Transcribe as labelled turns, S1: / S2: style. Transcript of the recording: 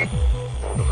S1: you